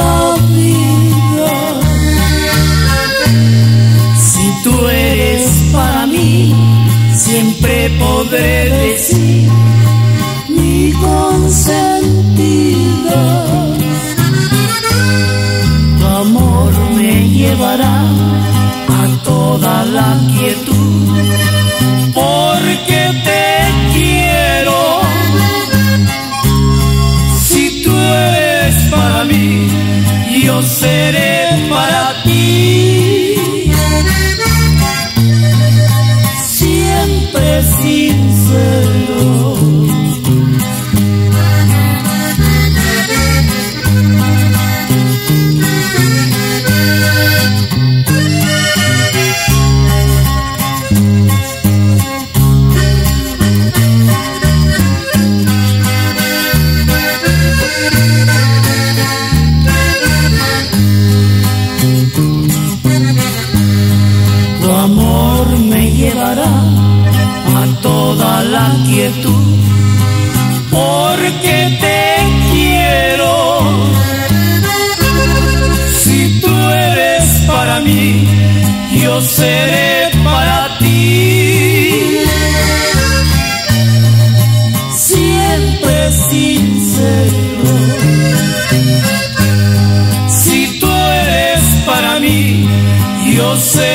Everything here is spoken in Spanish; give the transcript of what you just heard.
la vida. Si tú eres para mí, siempre podré decir seré para ti. Siempre sincero. Porque te quiero. Si tú eres para mí, yo seré para ti. Siempre sincero. Si tú eres para mí, yo seré